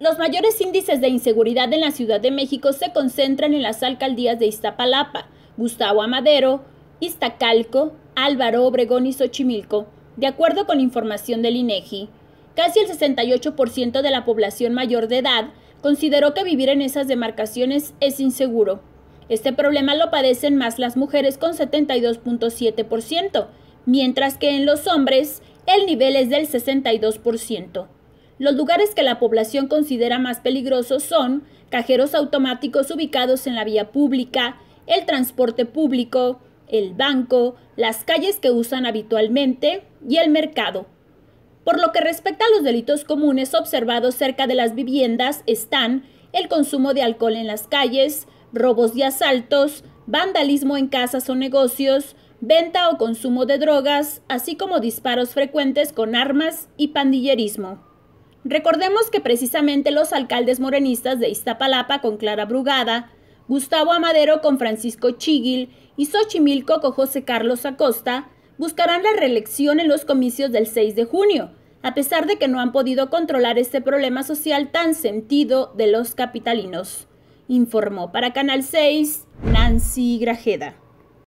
Los mayores índices de inseguridad en la Ciudad de México se concentran en las alcaldías de Iztapalapa, Gustavo Amadero, Iztacalco, Álvaro Obregón y Xochimilco, de acuerdo con información del INEGI. Casi el 68% de la población mayor de edad consideró que vivir en esas demarcaciones es inseguro. Este problema lo padecen más las mujeres con 72.7%, mientras que en los hombres el nivel es del 62%. Los lugares que la población considera más peligrosos son cajeros automáticos ubicados en la vía pública, el transporte público, el banco, las calles que usan habitualmente y el mercado. Por lo que respecta a los delitos comunes observados cerca de las viviendas están el consumo de alcohol en las calles, robos y asaltos, vandalismo en casas o negocios, venta o consumo de drogas, así como disparos frecuentes con armas y pandillerismo. Recordemos que precisamente los alcaldes morenistas de Iztapalapa con Clara Brugada, Gustavo Amadero con Francisco Chigil y Xochimilco con José Carlos Acosta buscarán la reelección en los comicios del 6 de junio, a pesar de que no han podido controlar este problema social tan sentido de los capitalinos. Informó para Canal 6 Nancy Grajeda.